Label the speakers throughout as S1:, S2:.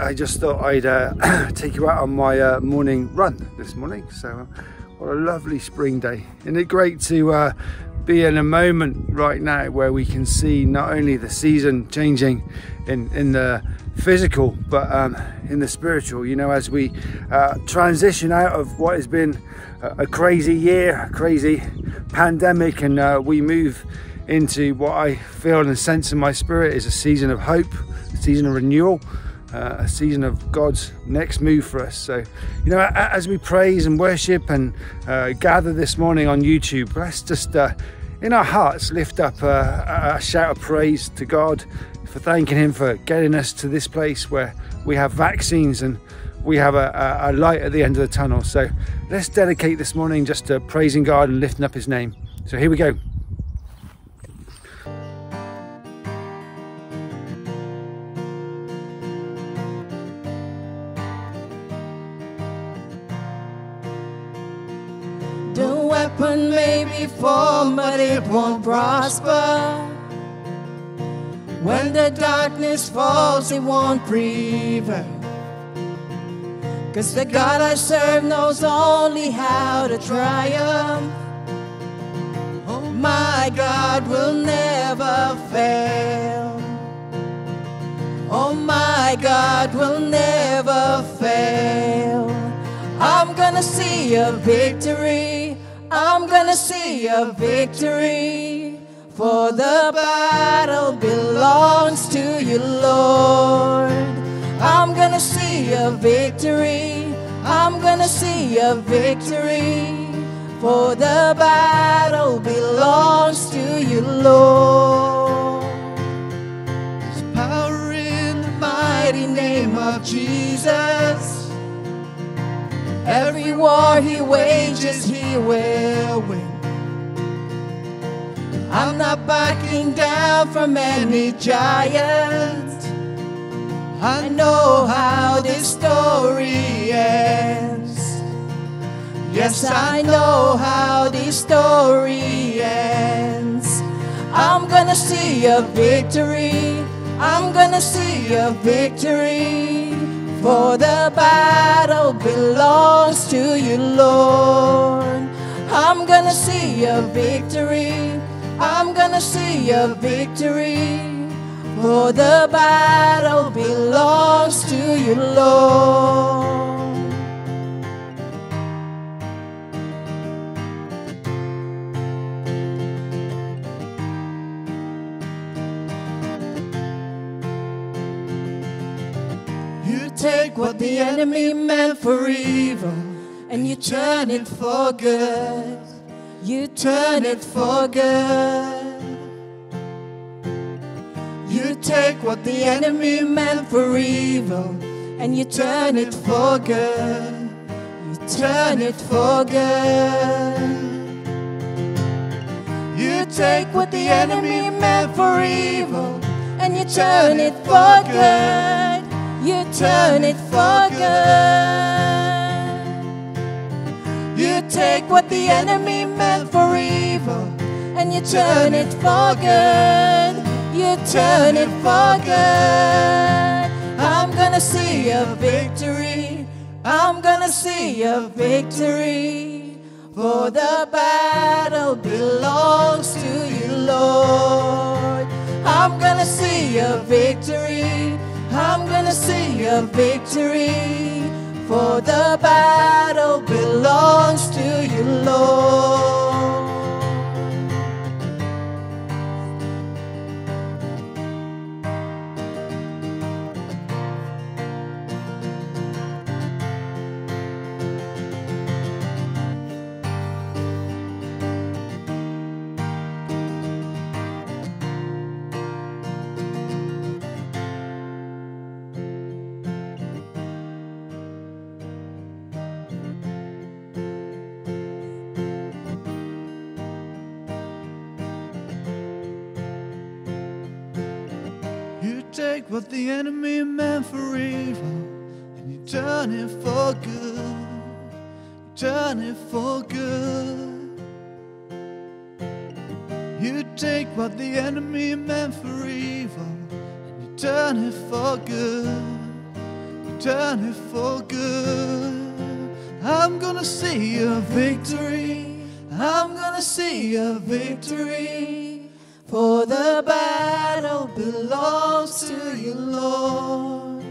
S1: I just thought I'd uh, take you out on my uh, morning run this morning. So, uh, what a lovely spring day. Isn't it great to uh, be in a moment right now where we can see not only the season changing in, in the physical, but um, in the spiritual, you know, as we uh, transition out of what has been a crazy year, a crazy pandemic, and uh, we move into what I feel and sense in my spirit is a season of hope, a season of renewal, uh, a season of God's next move for us. So, you know, as we praise and worship and uh, gather this morning on YouTube, let's just uh, in our hearts lift up a, a shout of praise to God for thanking Him for getting us to this place where we have vaccines and we have a, a, light at the end of the tunnel. So let's dedicate this morning just to praising God and lifting up His name. So here we go.
S2: Weapon may be formed, but it won't prosper. When the darkness falls, it won't prevail. Cause the God I serve knows only how to triumph. Oh, my God will never fail. Oh, my God will never fail. I'm gonna see a victory. I'm gonna see a victory, for the battle belongs to you, Lord. I'm gonna see a victory, I'm gonna see a victory, for the battle belongs to you, Lord. There's power in the mighty name of Jesus. Every war he wages, he will win. I'm not backing down from any giant. I know how this story ends. Yes, I know how this story ends. I'm gonna see a victory. I'm gonna see a victory. For the battle belongs to you, Lord. I'm gonna see a victory. I'm gonna see a victory. For the battle belongs for evil and you turn it for good. You turn it for good. You take what the enemy meant for evil and you turn it for good. You turn it for good. You take what the enemy meant for evil and you turn it for good you turn it for good. Take what the enemy meant for evil and you turn it for good. You turn it for good. I'm gonna see a victory. I'm gonna see a victory. For the battle belongs to you, Lord. I'm gonna see a victory. I'm gonna see a victory, for the battle belongs to you, Lord. Take what the enemy meant for evil and you turn it for good. You turn it for good. You take what the enemy meant for evil and you turn it for good.
S3: You turn it for good. I'm gonna see a victory. I'm gonna see a victory.
S2: For the battle belongs to you, Lord.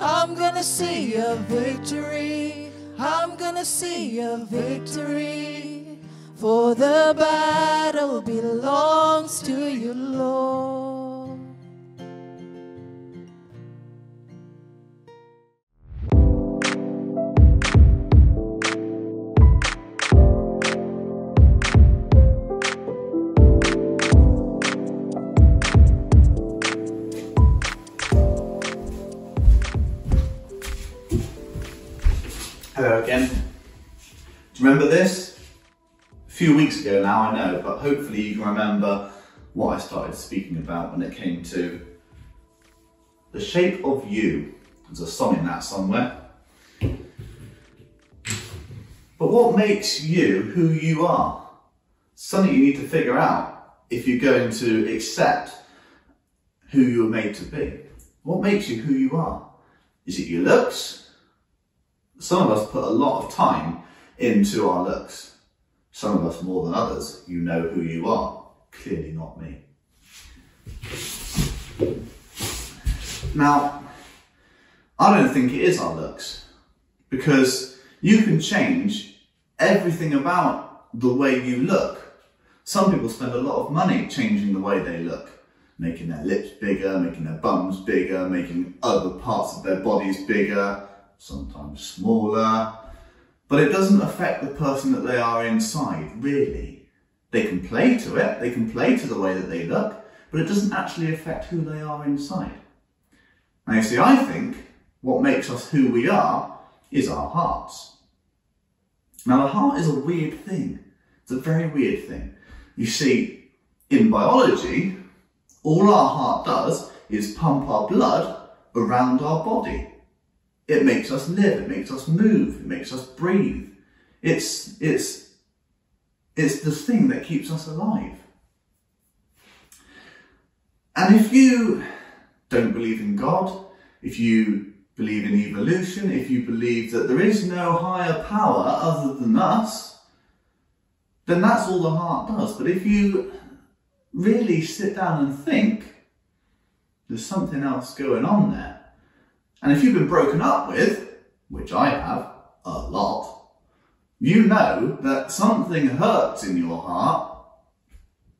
S2: I'm gonna see a victory. I'm gonna see a victory. For the battle belongs to you, Lord.
S3: Again. Do you remember this? A few weeks ago now, I know, but hopefully you can remember what I started speaking about when it came to the shape of you. There's a song in that somewhere. But what makes you who you are? Something you need to figure out if you're going to accept who you're made to be. What makes you who you are? Is it your looks? Some of us put a lot of time into our looks. Some of us more than others. You know who you are. Clearly not me. Now, I don't think it is our looks because you can change everything about the way you look. Some people spend a lot of money changing the way they look, making their lips bigger, making their bums bigger, making other parts of their bodies bigger, sometimes smaller, but it doesn't affect the person that they are inside, really. They can play to it, they can play to the way that they look, but it doesn't actually affect who they are inside. Now, you see, I think what makes us who we are is our hearts. Now, the heart is a weird thing. It's a very weird thing. You see, in biology, all our heart does is pump our blood around our body. It makes us live, it makes us move, it makes us breathe. It's, it's, it's the thing that keeps us alive. And if you don't believe in God, if you believe in evolution, if you believe that there is no higher power other than us, then that's all the heart does. But if you really sit down and think, there's something else going on there. And if you've been broken up with, which I have a lot, you know that something hurts in your heart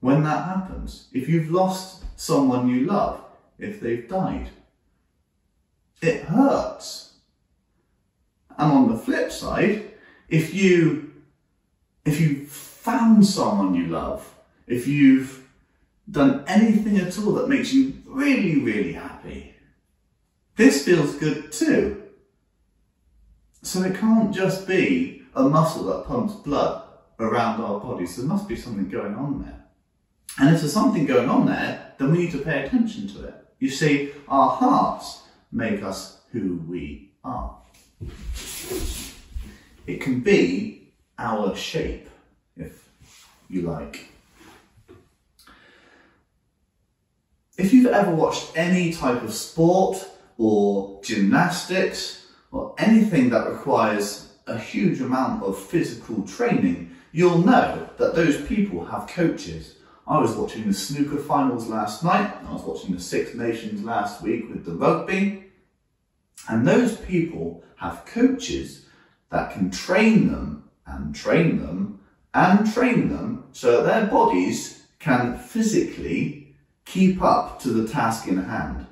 S3: when that happens. If you've lost someone you love, if they've died, it hurts. And on the flip side, if you if you've found someone you love, if you've done anything at all that makes you really, really happy, this feels good too. So it can't just be a muscle that pumps blood around our bodies. There must be something going on there. And if there's something going on there, then we need to pay attention to it. You see, our hearts make us who we are. It can be our shape, if you like. If you've ever watched any type of sport or gymnastics or anything that requires a huge amount of physical training, you'll know that those people have coaches. I was watching the snooker finals last night, I was watching the Six Nations last week with the rugby, and those people have coaches that can train them and train them and train them so that their bodies can physically keep up to the task in hand.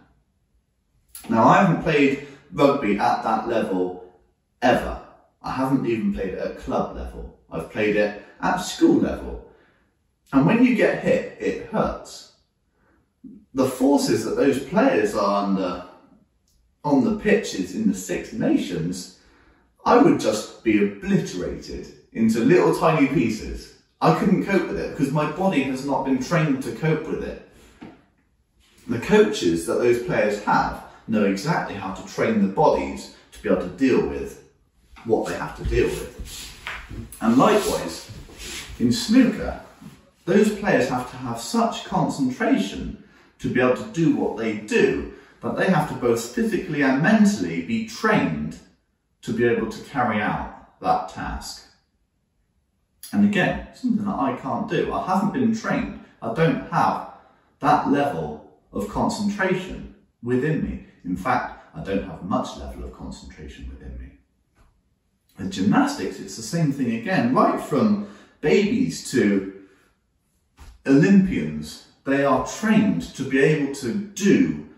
S3: Now, I haven't played rugby at that level ever. I haven't even played it at club level. I've played it at school level. And when you get hit, it hurts. The forces that those players are under on the pitches in the Six Nations, I would just be obliterated into little tiny pieces. I couldn't cope with it because my body has not been trained to cope with it. The coaches that those players have know exactly how to train the bodies to be able to deal with what they have to deal with. And likewise, in snooker, those players have to have such concentration to be able to do what they do that they have to both physically and mentally be trained to be able to carry out that task. And again, something that I can't do. I haven't been trained. I don't have that level of concentration within me. In fact, I don't have much level of concentration within me. With gymnastics, it's the same thing again, right from babies to Olympians. They are trained to be able to do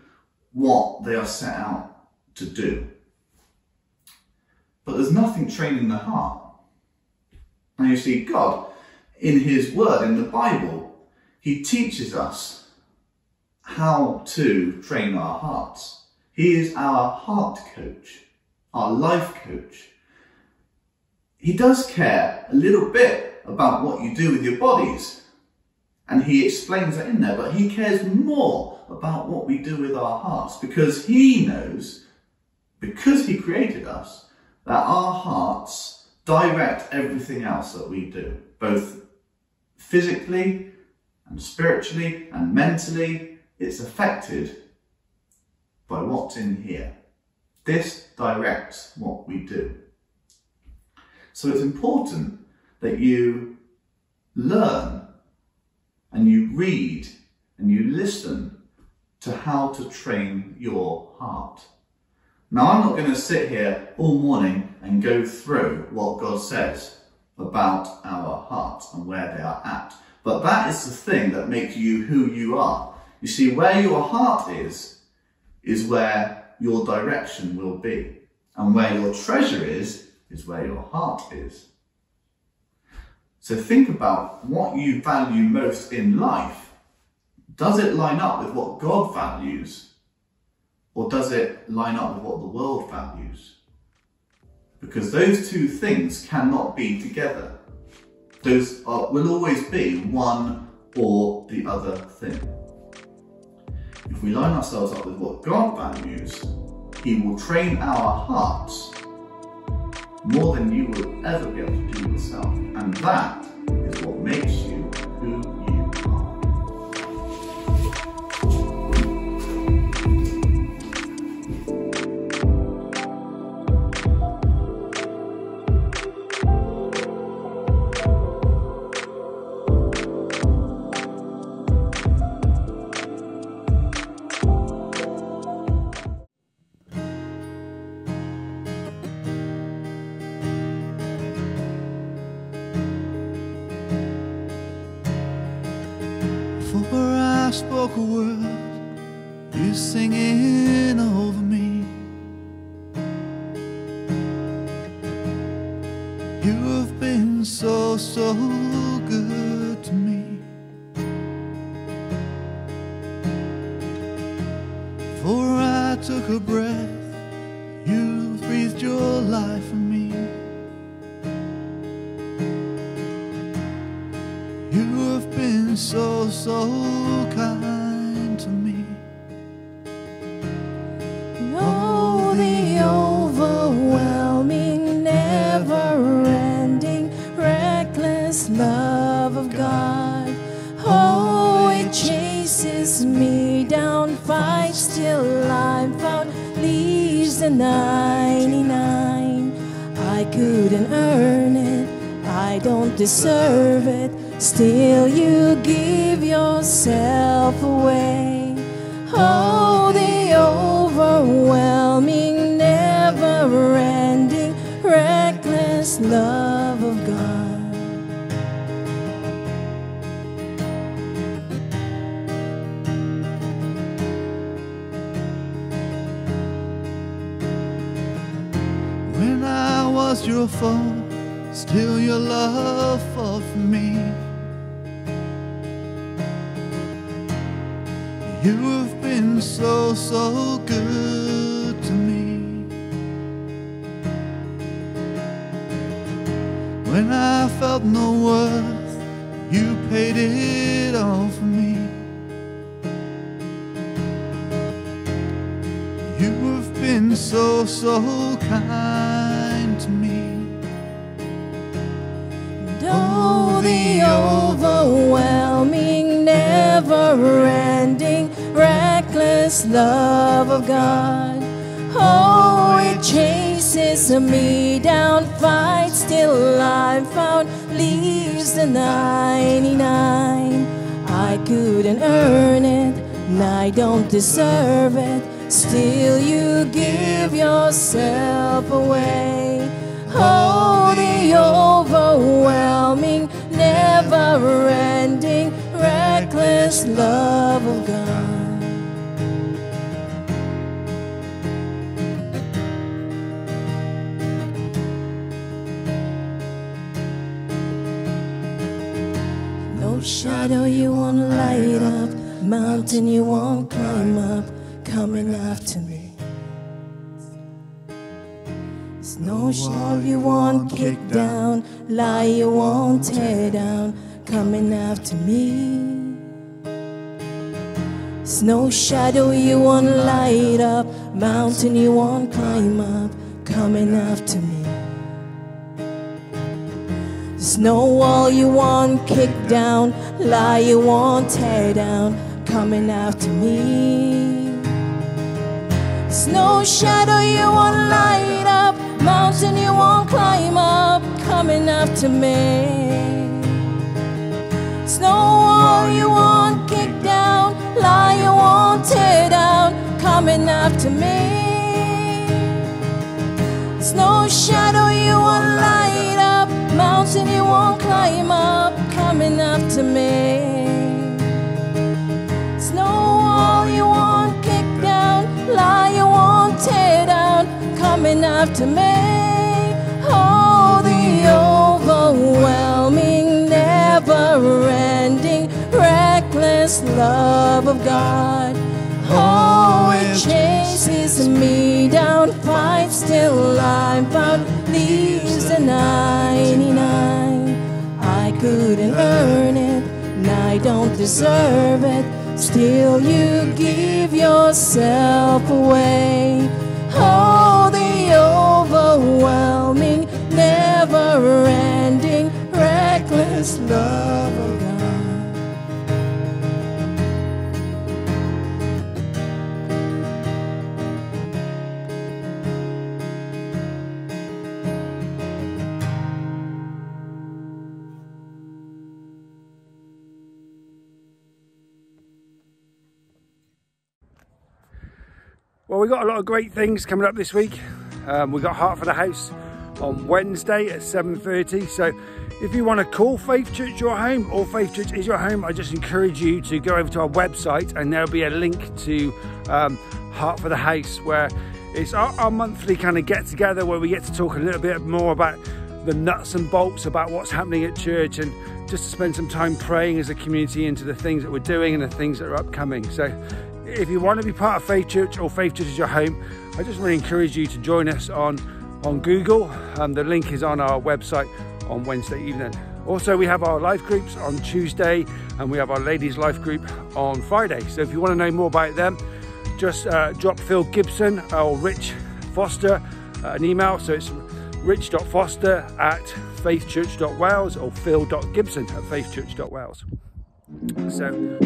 S3: what they are set out to do. But there's nothing training the heart. Now you see, God, in His Word, in the Bible, He teaches us how to train our hearts. He is our heart coach, our life coach. He does care a little bit about what you do with your bodies, and he explains that in there, but he cares more about what we do with our hearts because he knows, because he created us, that our hearts direct everything else that we do, both physically and spiritually and mentally. It's affected by what's in here. This directs what we do. So it's important that you learn and you read and you listen to how to train your heart. Now, I'm not going to sit here all morning and go through what God says about our hearts and where they are at. But that is the thing that makes you who you are. You see, where your heart is, is where your direction will be. And where your treasure is, is where your heart is. So think about what you value most in life. Does it line up with what God values? Or does it line up with what the world values? Because those two things cannot be together. Those are, will always be one or the other thing. If we line ourselves up with what God values, He will train our hearts more than you will ever be able to do yourself. And that is what makes you
S2: the 99. I couldn't earn it, I don't deserve it. Still, you give yourself away. Oh, the overwhelming, never ending, reckless love
S4: was your foe, still your love for me. You have been so, so good to me. When I felt no worth, you paid it all for me. You have been so, so kind
S2: Oh, the overwhelming, never ending, reckless love of God. Oh, it chases me down, fights till I'm found, leaves the 99. I couldn't earn it, and I don't deserve it. Still, you give yourself away. Oh, the overwhelming, never ending, reckless love of God. No shadow you won't light up, mountain you won't climb up, coming after me. No wall you won't kick down, lie you won't tear down, coming after me. There's no shadow you won't light up, mountain you won't climb up, coming after me. There's no wall you won't kick down, lie you won't tear down, coming after me. There's no shadow you won't light mountain you won't climb up, coming after me. No wall you won't kick down, lie you won't tear down, coming after me. No shadow you won't light up, mountain you won't climb up, coming after me. No wall you won't kick down, lie you won't tear down, coming to me. Oh, the overwhelming, never ending, reckless love of God. Oh, it chases me down, fights till I'm found, leaves the 99. I couldn't earn it, and I don't deserve it. Still, you give yourself away. Oh, overwhelming, never ending, reckless love of.
S1: Well, we've got a lot of great things coming up this week. Um, we've got Heart for the House on Wednesday at 7.30. So if you want to call Faith Church your home or Faith Church is your home, I just encourage you to go over to our website and there'll be a link to um, Heart for the House where it's our, our monthly kind of get together where we get to talk a little bit more about the nuts and bolts about what's happening at church and just to spend some time praying as a community into the things that we're doing and the things that are upcoming. So if you want to be part of Faith Church or Faith Church is your home, I just really encourage you to join us on, on Google. Um, the link is on our website on Wednesday evening. Also, we have our life groups on Tuesday and we have our ladies' life group on Friday. So if you want to know more about them, just uh, drop Phil Gibson or Rich Foster uh, an email. So it's rich.foster at faithchurch.wales or phil.gibson at faithchurch.wales. So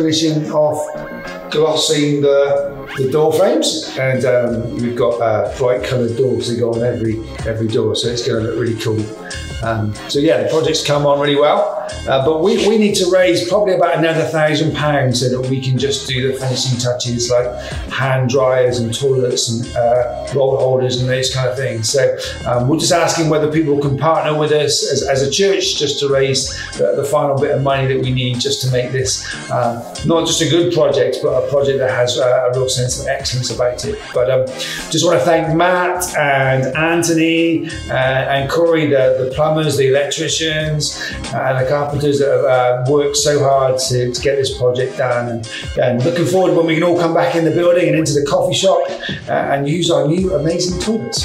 S4: Off glossing the, the door frames, and um, we've got uh, bright coloured doors that go on every every door, so it's going to look really cool. Um, so yeah, the project's come on really well, uh, but we, we need to raise probably about another thousand pounds so that we can just do the finishing touches like hand dryers and toilets and uh, roll holders and those kind of things. So um, we're just asking whether people can partner with us as, as a church just to raise the, the final bit of money that we need just to make this uh, not just a good project, but a project that has uh, a real sense of excellence about it. But um, just want to thank Matt and Anthony uh, and Corey, the, the plumbers, the electricians, and the carpenters that have uh, worked so hard to, to get this project done. And, and looking forward when we can all come back in the building and into the coffee shop uh, and use our new amazing toilets.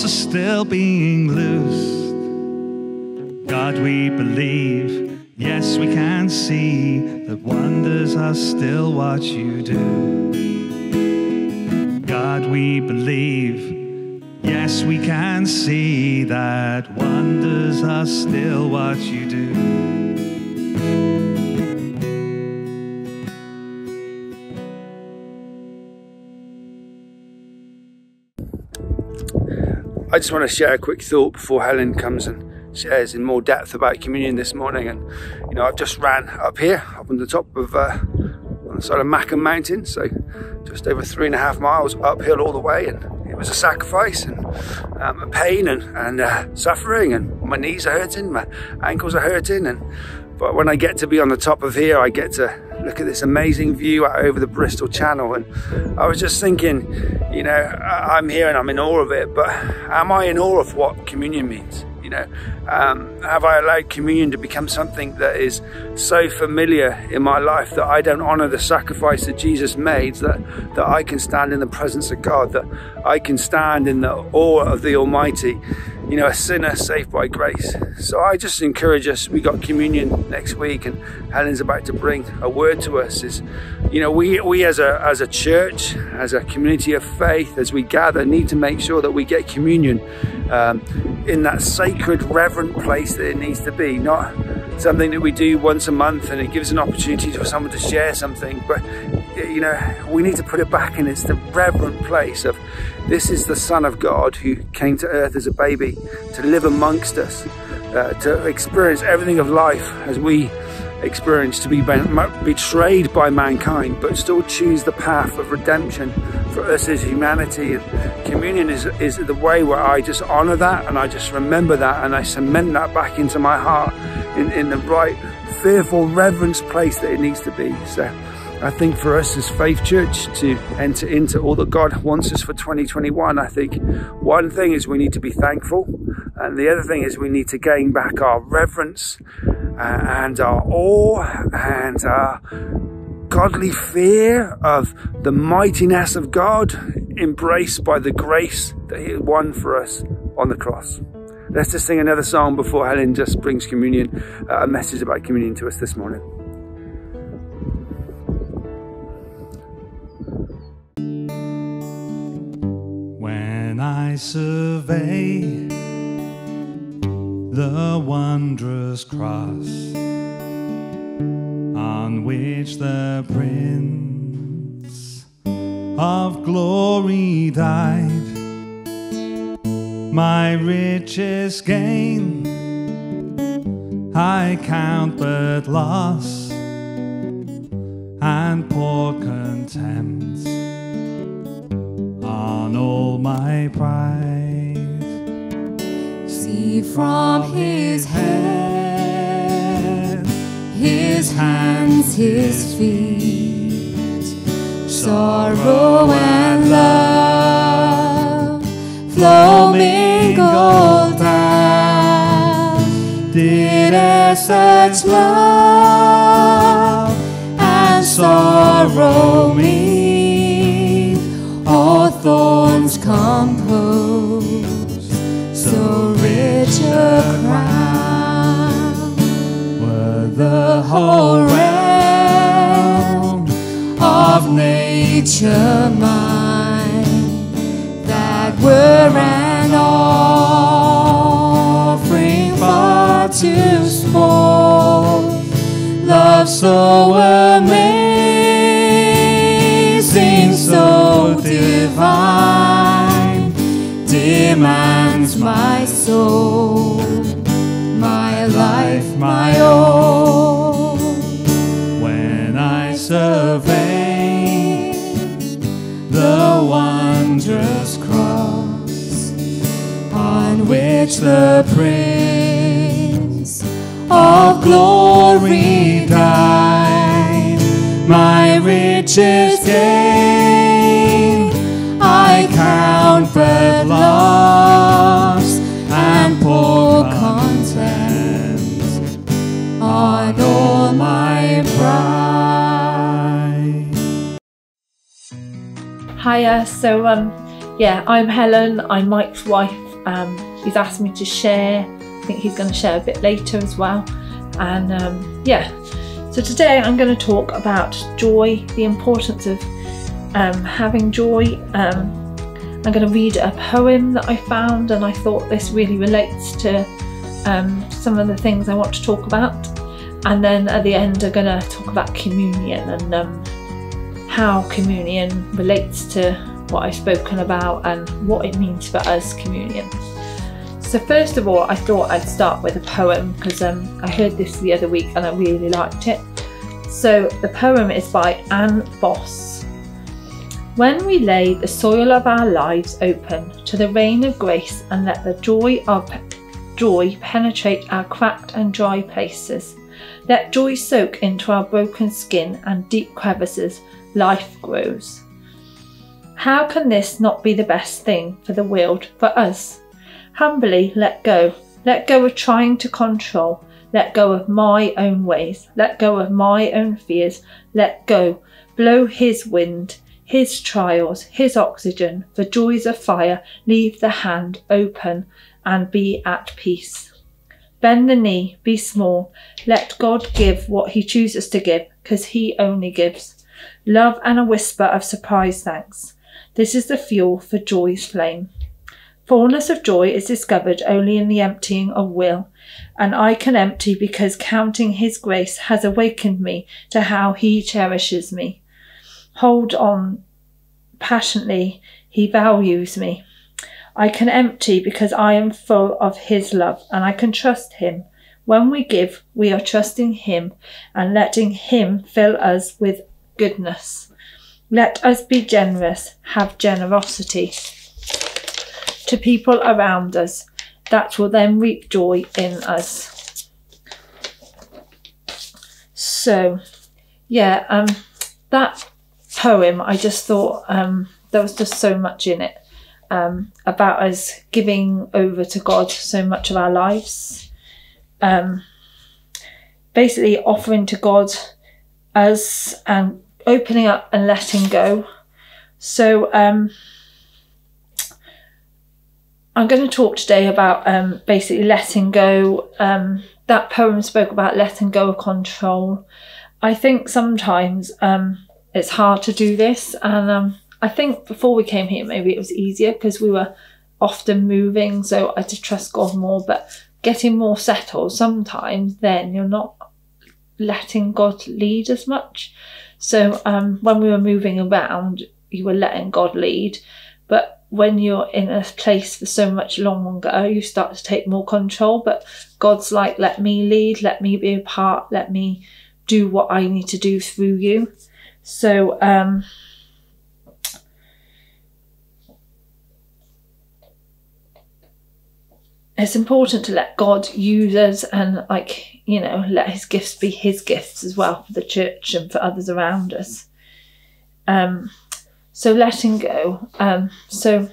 S5: Strongholds are still being loosed. God, we believe. Yes, we can see that wonders are still what you do. God, we believe.
S6: Yes, we can see that wonders are still what you do.
S1: I just want to share a quick thought before Helen comes and shares in more depth about communion this morning. And you know, I've just ran up here, up on the top of uh, on the side of Machen Mountain, so just over three and a half miles uphill all the way, and it was a sacrifice and um, a pain and, and uh, suffering, and my knees are hurting, my ankles are hurting, and but when I get to be on the top of here, I get to look at this amazing view out over the Bristol Channel. And I was just thinking, you know, I'm here and I'm in awe of it, but am I in awe of what communion means? You know, um, have I allowed communion to become something that is so familiar in my life that I don't honor the sacrifice that Jesus made, that, that I can stand in the presence of God, that I can stand in the awe of the Almighty, you know, a sinner saved by grace. So I just encourage us, we got communion next week and Helen's about to bring a word to us is, you know, we, we as a, as a church, as a community of faith, as we gather, need to make sure that we get communion um, in that sacred, reverent place that it needs to be, not something that we do once a month and it gives an opportunity for someone to share something, but you know, we need to put it back in its the reverent place of this is the Son of God who came to earth as a baby to live amongst us, uh, to experience everything of life as we experience, to be betrayed by mankind, but still choose the path of redemption for us as humanity. And communion is, is the way where I just honor that and I just remember that and I cement that back into my heart in, in the right, fearful reverence place that it needs to be. So I think for us as Faith Church to enter into all that God wants us for 2021, I think one thing is we need to be thankful, and the other thing is we need to gain back our reverence uh, and our awe and our godly fear of the mightiness of God, embraced by the grace that He won for us on the cross. Let's just sing another song before Helen just brings communion, uh, a message about communion to us this morning.
S6: I survey the wondrous cross on which the Prince of Glory died, my richest gain I count but loss and poor contempt on all my pride.
S4: See from his head, his hands, his feet, sorrow and love flow mingled down. Did a such love and sorrow meet, whole realm of nature mine that were an offering far too small love so amazing so divine demands my soul my life, my all. The Prince of Glory died, my richest gain I count but loss and poor content on all my pride.
S7: Hiya. So, um, yeah, I'm Helen. I'm Mike's wife. Um, he's asked me to share. I think he's going to share a bit later as well. And um, yeah, so today I'm going to talk about joy, the importance of um, having joy, um, I'm going to read a poem that I found, and I thought this really relates to um, some of the things I want to talk about. And then at the end, I'm going to talk about communion and um, how communion relates to what I've spoken about and what it means for us, communion. So, first of all, I thought I'd start with a poem because um, I heard this the other week and I really liked it. So, the poem is by Anne Boss. When we lay the soil of our lives open to the rain of grace and let the joy of joy penetrate our cracked and dry places, let joy soak into our broken skin and deep crevices life grows. How can this not be the best thing for the world, for us? Humbly let go. Let go of trying to control. Let go of my own ways. Let go of my own fears. Let go. Blow his wind, his trials, his oxygen. the joys of fire, leave the hand open and be at peace. Bend the knee, be small. Let God give what he chooses to give, because he only gives love and a whisper of surprise thanks. This is the fuel for joy's flame. Fullness of joy is discovered only in the emptying of will, and I can empty because counting His grace has awakened me to how He cherishes me. Hold on passionately, He values me. I can empty because I am full of His love, and I can trust Him. When we give, we are trusting Him and letting Him fill us with goodness. Let us be generous, have generosity to people around us that will then reap joy in us. So, yeah, um, that poem, I just thought um, there was just so much in it um, about us giving over to God so much of our lives. Um, basically, offering to God us and opening up and letting go. So, um, I'm going to talk today about um, basically letting go. Um, that poem spoke about letting go of control. I think sometimes um, it's hard to do this, and um, I think before we came here, maybe it was easier because we were often moving, so I to trust God more. But getting more settled, sometimes then you're not letting God lead as much. So um, when we were moving around, you were letting God lead. But when you're in a place for so much longer, you start to take more control. But God's like, let me lead, let me be a part, let me do what I need to do through you. So, um, it's important to let God use us and like you know let his gifts be his gifts as well for the church and for others around us um so letting go um so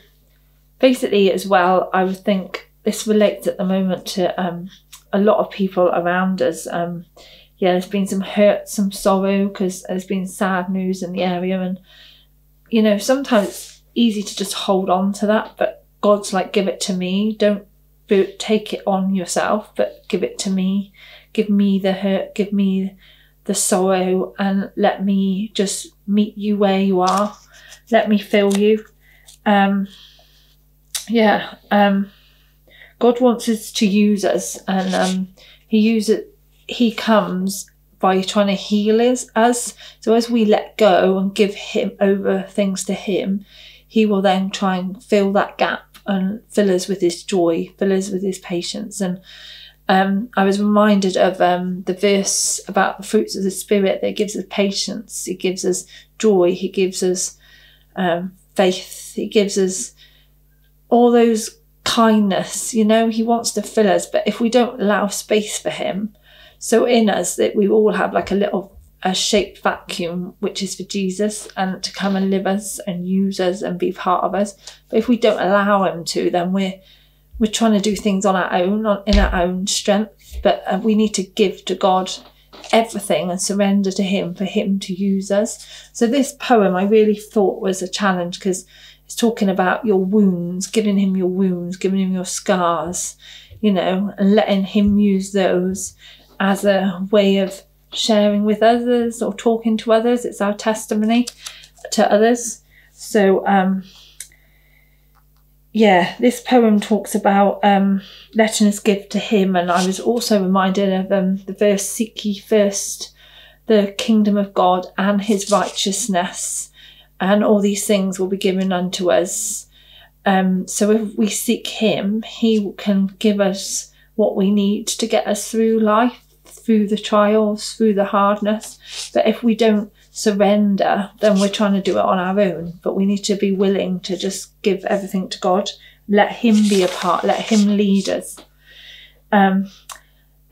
S7: basically as well I would think this relates at the moment to um a lot of people around us um yeah there's been some hurt some sorrow because there's been sad news in the area and you know sometimes it's easy to just hold on to that but God's like give it to me don't take it on yourself, but give it to me. Give me the hurt, give me the sorrow, and let me just meet you where you are. Let me fill you. Um, yeah, um, God wants us to use us, and um, He uses He comes by trying to heal us, us. So as we let go and give Him over things to Him, He will then try and fill that gap and fill us with his joy, fill us with his patience. And um, I was reminded of um, the verse about the fruits of the Spirit that gives us patience, he gives us joy, he gives us um, faith, he gives us all those kindness. You know, he wants to fill us, but if we don't allow space for him, so in us that we all have like a little a shaped vacuum, which is for Jesus, and to come and live us and use us and be part of us. But if we don't allow Him to, then we're we're trying to do things on our own, on, in our own strength. But uh, we need to give to God everything and surrender to Him for Him to use us. So this poem, I really thought was a challenge because it's talking about your wounds, giving Him your wounds, giving Him your scars, you know, and letting Him use those as a way of sharing with others or talking to others. It's our testimony to others. So, um, yeah, this poem talks about um, letting us give to Him, and I was also reminded of um, the verse "Seek ye first the kingdom of God and His righteousness, and all these things will be given unto us." Um, so if we seek Him, He can give us what we need to get us through life, through the trials, through the hardness. But if we don't surrender, then we're trying to do it on our own. But we need to be willing to just give everything to God, let Him be a part, let Him lead us. Um,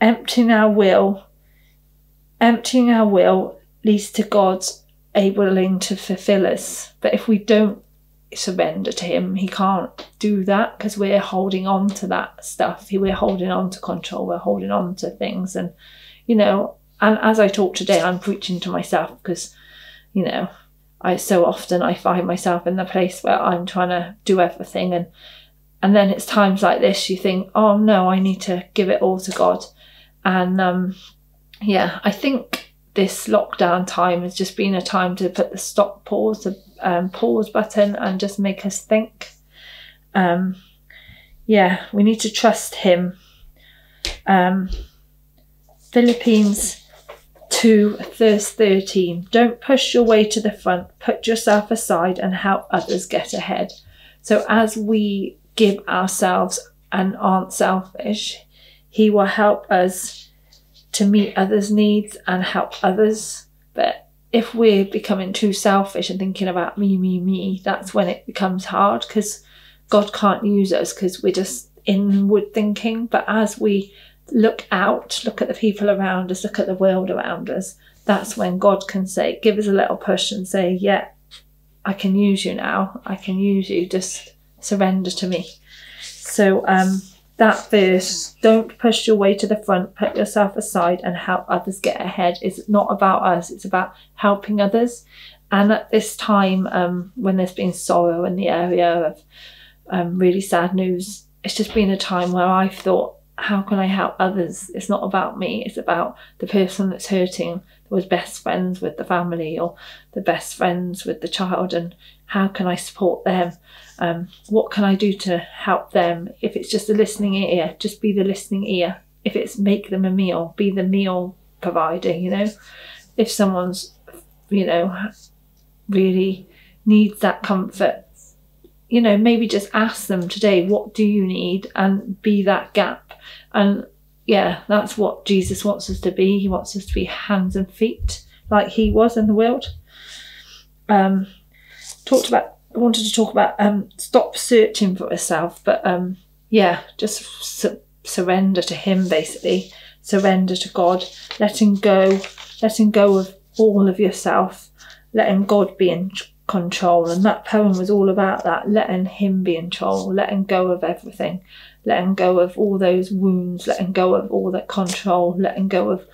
S7: emptying our will, emptying our will leads to God's able to fulfill us. But if we don't surrender to Him, He can't do that because we're holding on to that stuff. We're holding on to control, we're holding on to things. And, you know, and as I talk today, I'm preaching to myself because, you know, I so often I find myself in the place where I'm trying to do everything and and then it's times like this you think, oh no, I need to give it all to God. And um yeah, I think this lockdown time has just been a time to put the stop pause, the um, pause button and just make us think. Um yeah, we need to trust him. Um Philippians 2 verse 13 don't push your way to the front put yourself aside and help others get ahead. So as we give ourselves and aren't selfish he will help us to meet others needs and help others. But if we're becoming too selfish and thinking about me me me that's when it becomes hard because god can't use us because we're just inward thinking. But as we look out, look at the people around us, look at the world around us, that's when God can say, give us a little push and say, yeah, I can use you now. I can use you. Just surrender to me. So, um, that verse, don't push your way to the front, put yourself aside and help others get ahead is not about us. It's about helping others. And at this time, um, when there's been sorrow in the area of um, really sad news, it's just been a time where I've thought, how can I help others? It's not about me, it's about the person that's hurting that was best friends with the family or the best friends with the child and how can I support them? Um, what can I do to help them? If it's just a listening ear, just be the listening ear. If it's make them a meal, be the meal provider, you know. If someone's, you know, really needs that comfort, you know, maybe just ask them today, what do you need? And be that gap. And yeah, that's what Jesus wants us to be. He wants us to be hands and feet like he was in the world. Um, talked about, wanted to talk about um, stop searching for yourself, but um, yeah, just su- surrender to him basically. Surrender to God, letting go, letting go of all of yourself, letting God be in control. And that poem was all about that, letting him be in control, letting go of everything, letting go of all those wounds, letting go of all that control, letting go of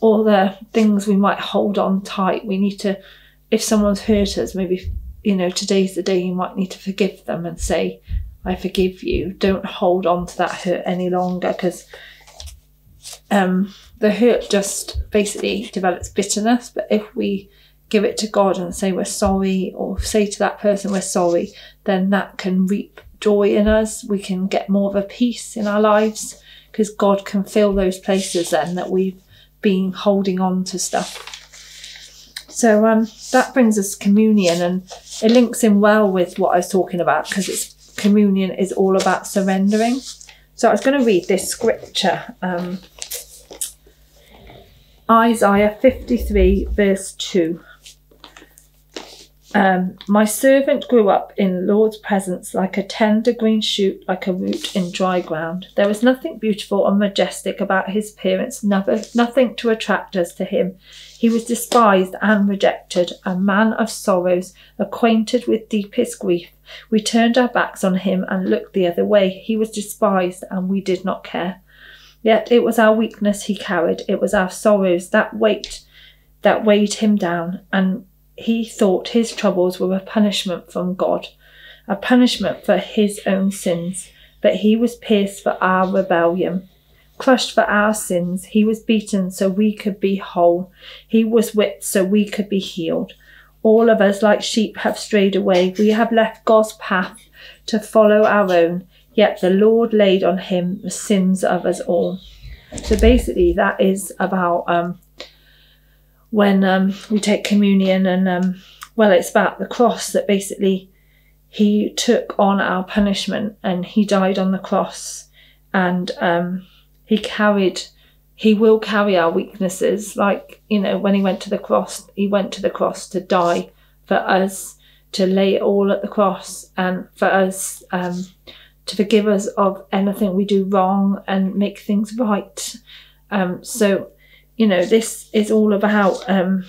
S7: all the things we might hold on tight. We need to, if someone's hurt us, maybe, you know, today's the day you might need to forgive them and say, I forgive you. Don't hold on to that hurt any longer because um, the hurt just basically develops bitterness. But if we give it to God and say we're sorry or say to that person we're sorry, then that can reap joy in us. We can get more of a peace in our lives because God can fill those places then that we've been holding on to stuff. So um, that brings us communion and it links in well with what I was talking about because it's communion is all about surrendering. So I was going to read this scripture. Um, Isaiah 53 verse 2. Um, my servant grew up in Lord's presence like a tender green shoot, like a root in dry ground. There was nothing beautiful or majestic about his appearance, never, nothing to attract us to him. He was despised and rejected, a man of sorrows, acquainted with deepest grief. We turned our backs on him and looked the other way. He was despised, and we did not care. Yet it was our weakness he carried, it was our sorrows, that weight that weighed him down, and he thought his troubles were a punishment from God, a punishment for his own sins, but he was pierced for our rebellion. Crushed for our sins, he was beaten so we could be whole. He was whipped so we could be healed. All of us, like sheep, have strayed away. We have left God's path to follow our own, yet the Lord laid on him the sins of us all. So basically, that is about um, when um, we take communion, and um, well, it's about the cross that basically he took on our punishment and he died on the cross, and um, he carried. He will carry our weaknesses, like you know, when he went to the cross, he went to the cross to die for us, to lay it all at the cross, and for us um, to forgive us of anything we do wrong and make things right. Um, so, you know, this is all about um,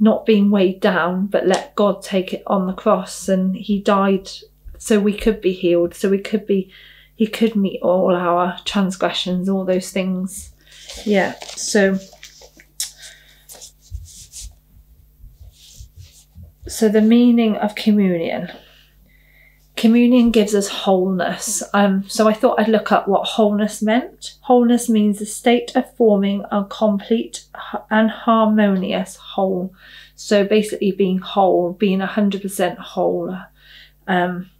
S7: not being weighed down, but let God take it on the cross. And He died so we could be healed, so we could be, He could meet all our transgressions, all those things. Yeah, so. So, the meaning of communion communion gives us wholeness. Um, so I thought I'd look up what wholeness meant. Wholeness means a state of forming a complete and harmonious whole. So basically being whole, being 100% whole. Um,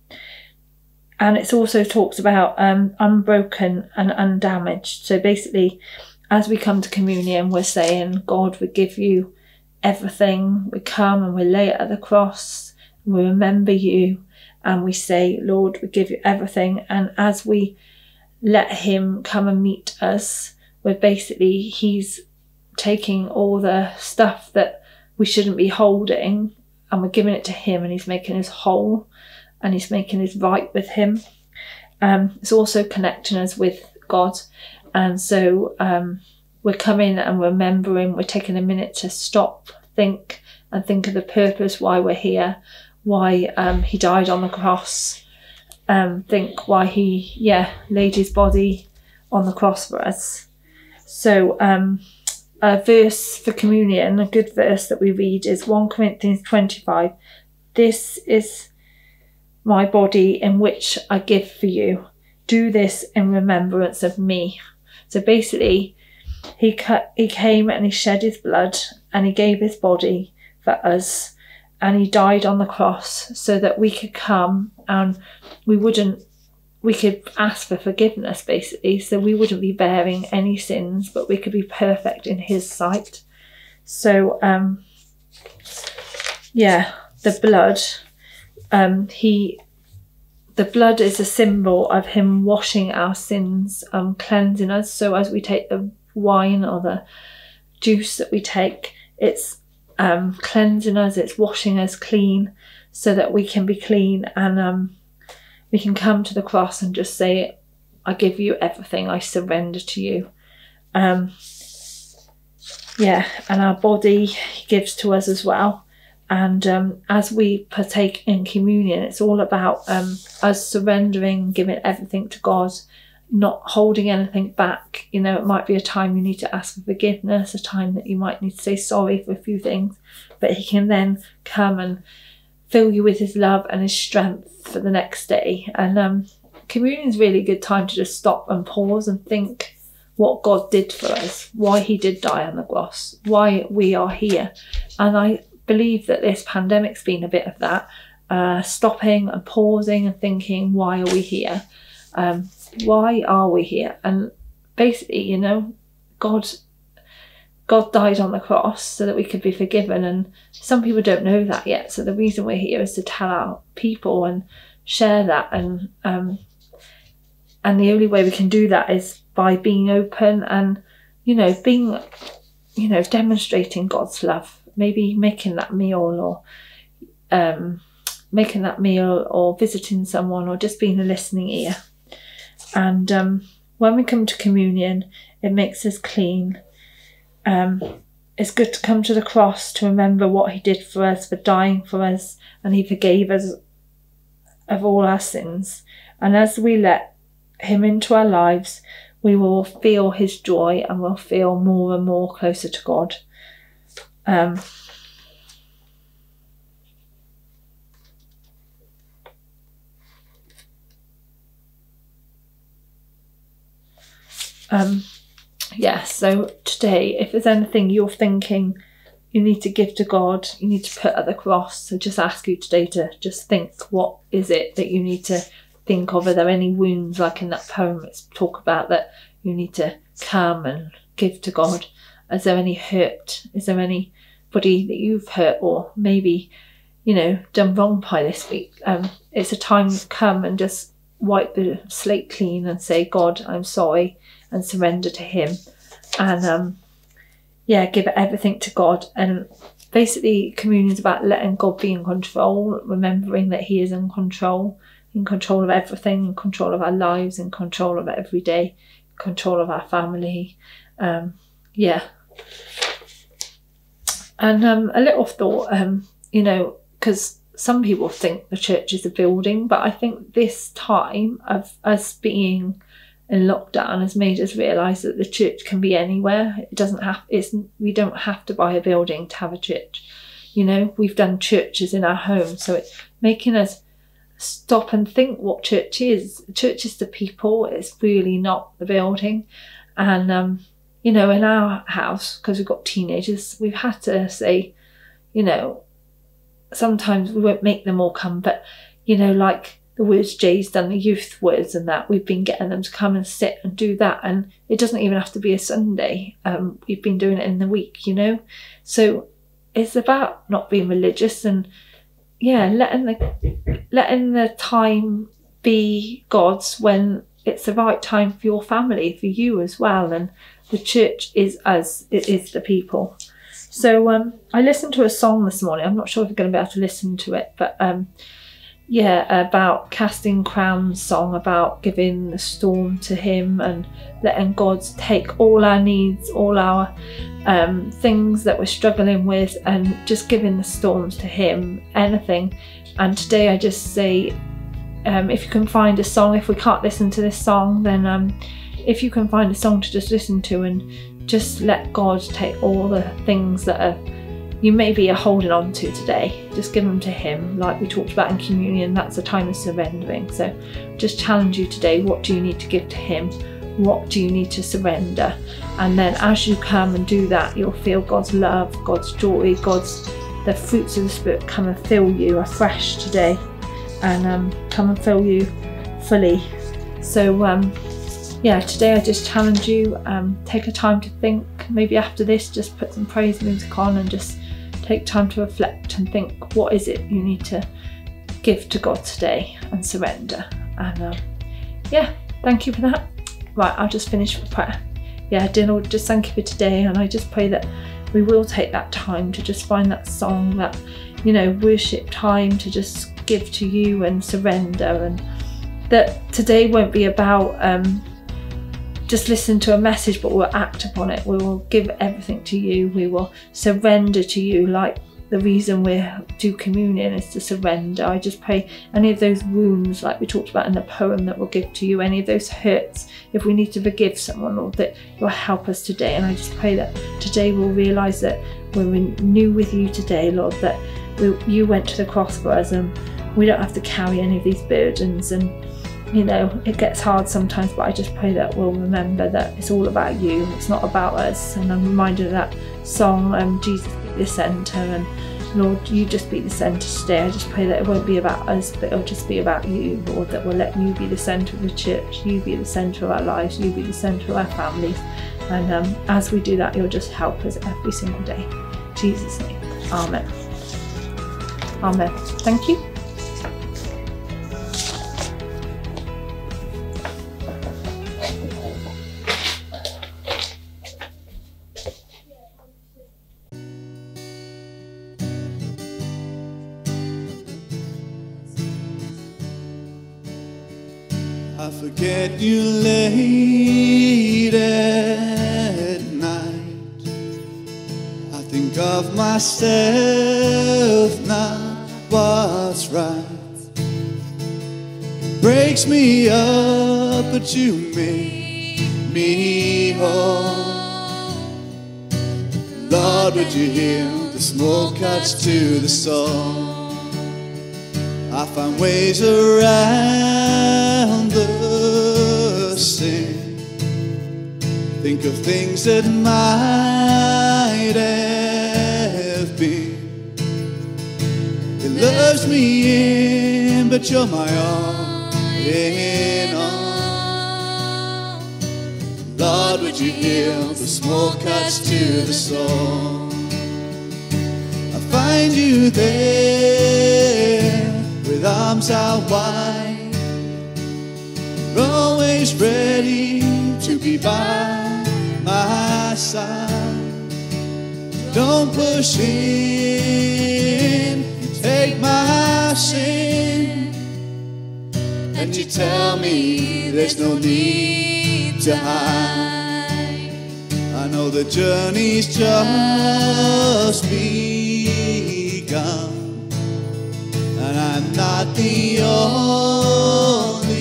S7: and it also talks about um, unbroken and undamaged. So basically, as we come to communion, we're saying, God, we give you everything. We come and we lay it at the cross. We remember you and we say, Lord, we give you everything. And as we let Him come and meet us, we're basically, He's taking all the stuff that we shouldn't be holding and we're giving it to Him and He's making us whole and He's making us right with Him. Um, it's also connecting us with God. And so um, we're coming and remembering, we're taking a minute to stop, think, and think of the purpose why we're here why um, he died on the cross. Um, think why he, yeah, laid his body on the cross for us. So, um, a verse for communion, a good verse that we read is 1 Corinthians 25. This is my body in which I give for you. Do this in remembrance of me. So basically, he cut, he came and he shed his blood and he gave his body for us and he died on the cross so that we could come and we wouldn't we could ask for forgiveness basically. So we wouldn't be bearing any sins but we could be perfect in his sight. So um yeah the blood um he the blood is a symbol of him washing our sins um cleansing us. So as we take the wine or the juice that we take it's um, cleansing us, it's washing us clean so that we can be clean and um, we can come to the cross and just say, I give you everything, I surrender to you. Um, yeah, and our body gives to us as well. And um, as we partake in communion, it's all about um, us surrendering, giving everything to God, not holding anything back. You know, it might be a time you need to ask for forgiveness, a time that you might need to say sorry for a few things, but He can then come and fill you with His love and His strength for the next day. And um, communion is really a good time to just stop and pause and think what God did for us, why He did die on the cross, why we are here. And I believe that this pandemic's been a bit of that. Uh, stopping and pausing and thinking, why are we here? Um, why are we here? And basically, you know, God God died on the cross so that we could be forgiven and some people don't know that yet. So the reason we're here is to tell our people and share that and um and the only way we can do that is by being open and you know being you know demonstrating God's love maybe making that meal or um making that meal or visiting someone or just being a listening ear and um, when we come to communion, it makes us clean. Um, it's good to come to the cross to remember what He did for us, for dying for us, and He forgave us of all our sins. And as we let Him into our lives, we will feel His joy and we'll feel more and more closer to God. Um, Um, yeah, so today, if there's anything you're thinking you need to give to God, you need to put at the cross, so just ask you today to just think what is it that you need to think of are there any wounds like in that poem it's talk about that you need to come and give to God? Is there any hurt? Is there anybody that you've hurt or maybe, you know, done wrong by this week? Um, it's a time to come and just wipe the slate clean and say, God, I'm sorry, and surrender to Him. And um, yeah, give everything to God. And basically, communion is about letting God be in control, remembering that He is in control, in control of everything, in control of our lives, in control of every day, control of our family. Um, yeah. And um, a little thought, um, you know, because some people think the church is a building, but I think this time of us being in lockdown has made us realise that the church can be anywhere. It doesn't have it's we don't have to buy a building to have a church. You know, we've done churches in our home, so it's making us stop and think what church is. Church is the people, it's really not the building. And um, you know, in our house, because we've got teenagers, we've had to say, you know, sometimes we won't make them all come, but you know, like the words Jay's done, the youth words and that, we've been getting them to come and sit and do that. And it doesn't even have to be a Sunday. Um, we've been doing it in the week, you know? So it's about not being religious and yeah, letting the letting the time be God's when it's the right time for your family, for you as well. And the church is us, it is the people. So um, I listened to a song this morning. I'm not sure if you're going to be able to listen to it, but um, yeah, about casting crowns song about giving the storm to Him and letting God take all our needs, all our um, things that we're struggling with, and just giving the storms to Him, anything. And today I just say, um, if you can find a song, if we can't listen to this song, then um, if you can find a song to just listen to and just let God take all the things that are you maybe are holding on to today. Just give them to Him, like we talked about in communion. That's a time of surrendering. So, just challenge you today. What do you need to give to Him? What do you need to surrender? And then, as you come and do that, you'll feel God's love, God's joy, God's the fruits of the Spirit come and fill you afresh today, and um, come and fill you fully. So, um, yeah, today I just challenge you, um, take a time to think. Maybe after this, just put some praise music on and just take time to reflect and think what is it you need to give to God today and surrender. And um, yeah, thank you for that. Right, I'll just finish with prayer. Yeah, dear Lord, just thank you for today. And I just pray that we will take that time to just find that song, that, you know, worship time to just give to you and surrender. And that today won't be about, um, just listen to a message, but we'll act upon it. We will give everything to you. We will surrender to you like the reason we do communion is to surrender. I just pray any of those wounds, like we talked about in the poem, that we'll give to you, any of those hurts, if we need to forgive someone, Lord, that you'll help us today. And I just pray that today we'll realise that we're new with you today, Lord, that we, you went to the cross for us and we don't have to carry any of these burdens and you know, it gets hard sometimes, but I just pray that we'll remember that it's all about you, it's not about us. And I'm reminded of that song, um, Jesus be the centre, and Lord, you just be the centre today. I just pray that it won't be about us, but it'll just be about you, Lord, that we'll let you be the centre of the church, you be the centre of our lives, you be the centre of our families. And um, as we do that, you'll just help us every single day. In Jesus' name, Amen. Amen. Thank you.
S8: Myself, not what's right. Breaks me up, but you make me whole. Lord, would you hear the smoke cuts to the soul? I find ways around the sin. Think of things that might have loves me in, but you're my all in all. Lord, would you heal the small cuts to the soul? I find you there with arms out wide, always ready to be by my side. Don't push in, And you tell me there's no need to hide. I know the journey's just begun. And I'm not the only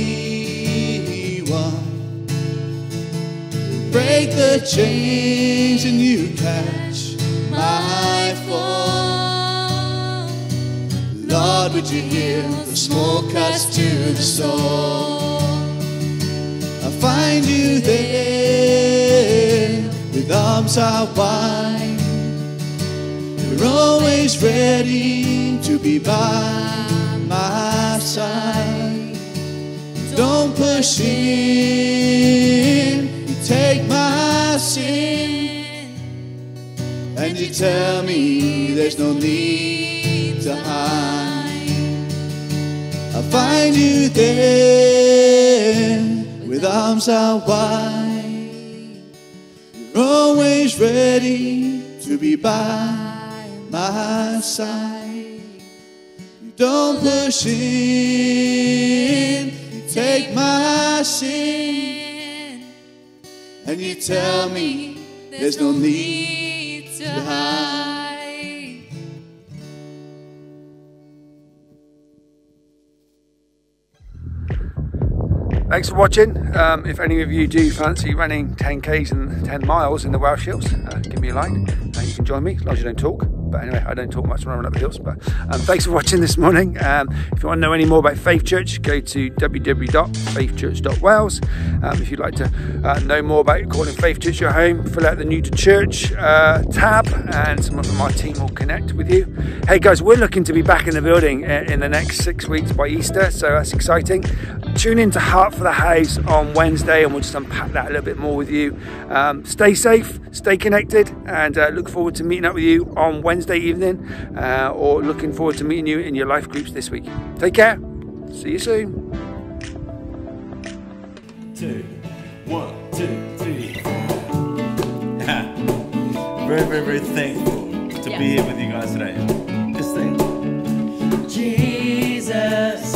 S8: one. Break the chains and you catch my fall. Lord, would you heal the small cuts to the soul? I find you there with arms out wide. You're always ready to be by my side. Don't push in, you take my sin. And you tell me there's no need to hide. Find you there with arms out wide. You're always ready to be by my side. You don't push in, you take my sin. And you tell me there's no need to hide.
S1: Thanks for watching. Um, if any of you do fancy running 10Ks and 10 miles in the Welsh Hills, uh, give me a line and you can join me as long as you don't talk. But anyway, I don't talk much when I run up the hills. But um, thanks for watching this morning. Um, if you want to know any more about Faith Church, go to www.faithchurch.wales. Um, if you'd like to uh, know more about calling Faith Church your home, fill out the New to Church uh, tab and someone from our team will connect with you. Hey guys, we're looking to be back in the building uh, in the next six weeks by Easter, so that's exciting. Tune in to Heart for the House on Wednesday and we'll just unpack that a little bit more with you. Um, stay safe, stay connected, and uh, look forward to meeting up with you on Wednesday evening uh, or looking forward to meeting you in your life groups this week. Take care. See you soon.
S9: two, one, two, three. Very, very, very thankful to be here with you guys today. This thing.
S2: Jesus,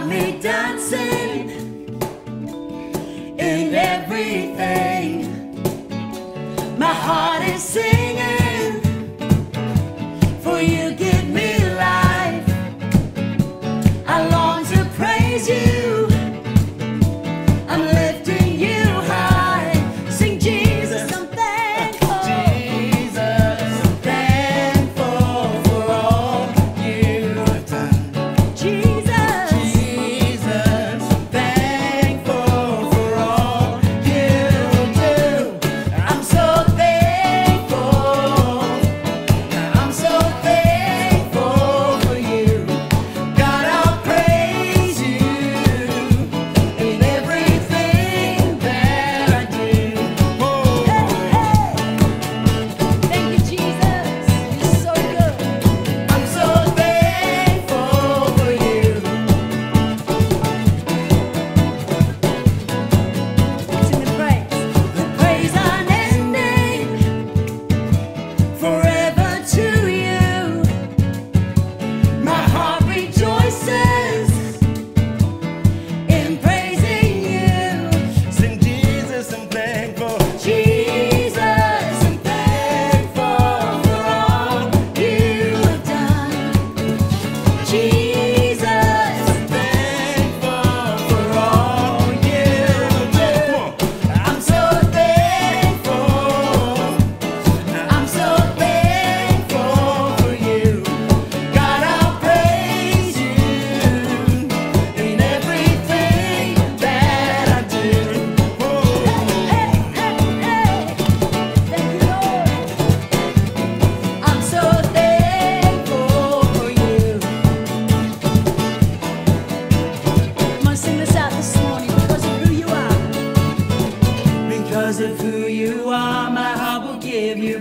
S2: got me dancing in everything. My heart is singing,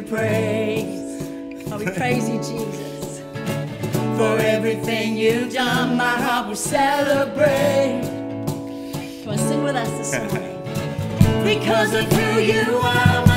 S2: you praise.
S9: Oh, we praise you, Jesus.
S2: For everything you've done, my heart will celebrate.
S9: Come on, sing with us this morning.
S2: Because of who you are,